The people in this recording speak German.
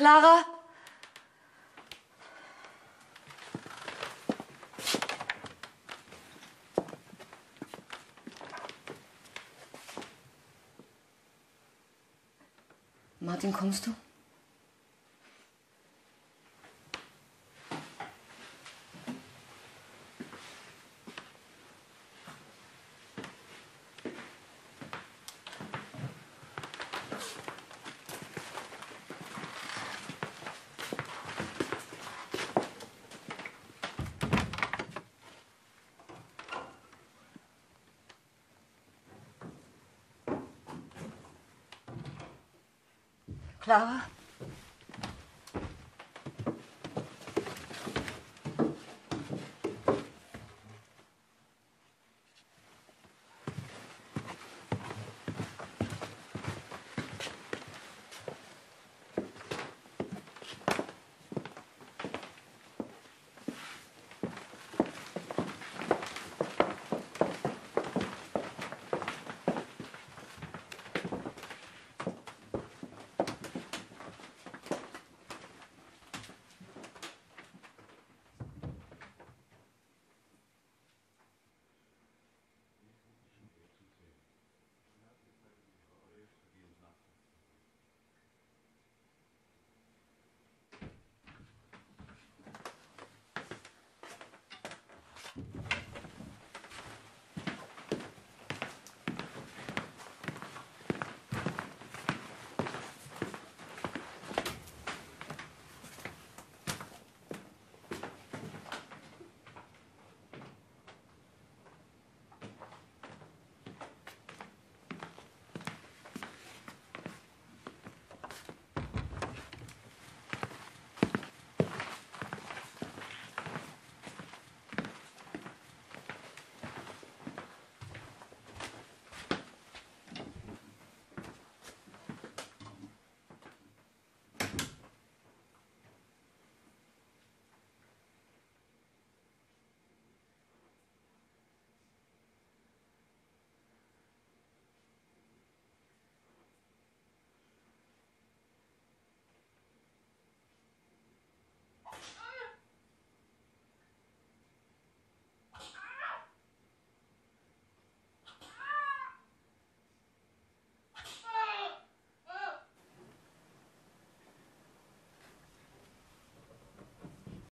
Clara? Martin, kommst du? Clara?